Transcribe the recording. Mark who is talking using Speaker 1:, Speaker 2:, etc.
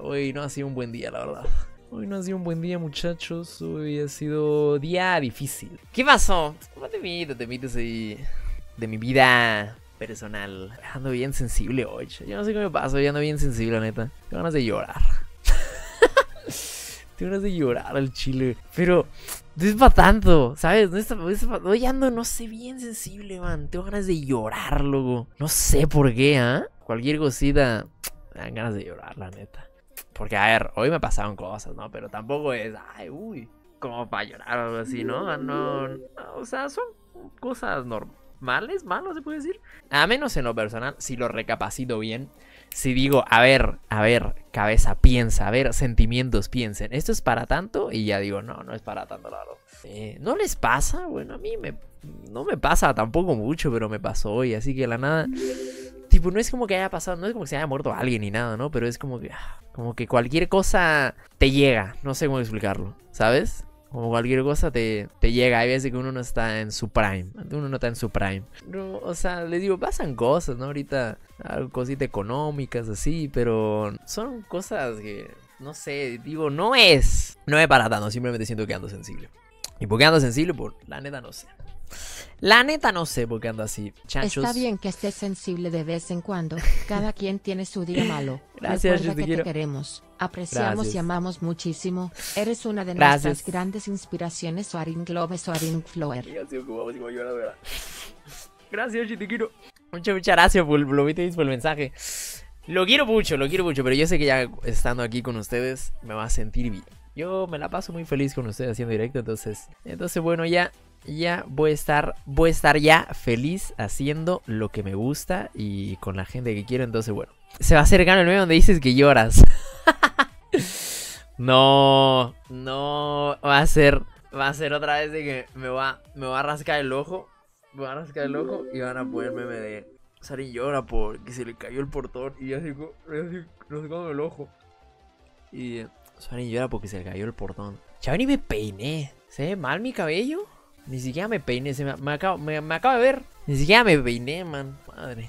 Speaker 1: Hoy no ha sido un buen día, la verdad. Hoy no ha sido un buen día, muchachos. Hoy ha sido día difícil. ¿Qué pasó? No te mites, te mites ahí de mi vida personal. Ando bien sensible hoy. Yo no sé qué me pasa, hoy ando bien sensible, neta. Tengo ganas de llorar. Tengo ganas de llorar al chile. Pero no es para tanto, ¿sabes? No no Hoy ando, no sé, bien sensible, man. Tengo ganas de llorar, loco. No sé por qué, ¿ah? Cualquier cosita, me dan ganas de llorar, la neta. Porque, a ver, hoy me pasaron cosas, ¿no? Pero tampoco es, ay, uy, como para llorar o algo así, ¿no? No, no, o sea, son cosas normales, malos, se puede decir. A menos en lo personal, si lo recapacito bien, si digo, a ver, a ver, cabeza, piensa, a ver, sentimientos, piensen, ¿esto es para tanto? Y ya digo, no, no es para tanto, la verdad. Eh, ¿No les pasa? Bueno, a mí me, no me pasa tampoco mucho, pero me pasó hoy, así que la nada... Tipo, no es como que haya pasado, no es como que se haya muerto alguien ni nada, ¿no? Pero es como que, ah, como que cualquier cosa te llega, no sé cómo explicarlo, ¿sabes? Como cualquier cosa te, te llega, hay veces que uno no está en su prime, uno no está en su prime. No, o sea, les digo, pasan cosas, ¿no? Ahorita, cositas económicas, así, pero son cosas que, no sé, digo, no es, no es para tanto, simplemente siento que ando sensible. ¿Y por qué ando sensible? Por la neta no sé. La neta no sé por qué ando así, chanchos.
Speaker 2: Está bien que estés sensible de vez en cuando. Cada quien tiene su día malo.
Speaker 1: Gracias, yo
Speaker 2: Recuerda
Speaker 1: te
Speaker 2: que
Speaker 1: quiero.
Speaker 2: te queremos, apreciamos
Speaker 1: Gracias.
Speaker 2: y amamos muchísimo. Eres una de
Speaker 1: Gracias.
Speaker 2: nuestras grandes inspiraciones, Soarin Globe, Soarin Flower.
Speaker 1: Gracias, yo te quiero. Muchas, muchas gracias por, por, por el mensaje. Lo quiero mucho, lo quiero mucho, pero yo sé que ya estando aquí con ustedes me va a sentir bien. Yo me la paso muy feliz con ustedes haciendo directo, entonces, entonces bueno, ya, ya voy a estar, voy a estar ya feliz haciendo lo que me gusta y con la gente que quiero, entonces bueno. Se va a acercar el meme donde dices que lloras. no, no, va a ser, va a ser otra vez de que me va, me va a rascar el ojo, me va a rascar el ojo y van a poner meme de Sari llora porque se le cayó el portón y yo así, yo así rascando el ojo. Y Sari llora porque se le cayó el portón. Ya ni me peiné. ¿Se ve mal mi cabello? Ni siquiera me peiné, se me, me acabo, me, me acabo de ver. Ni siquiera me peiné, man. Madre.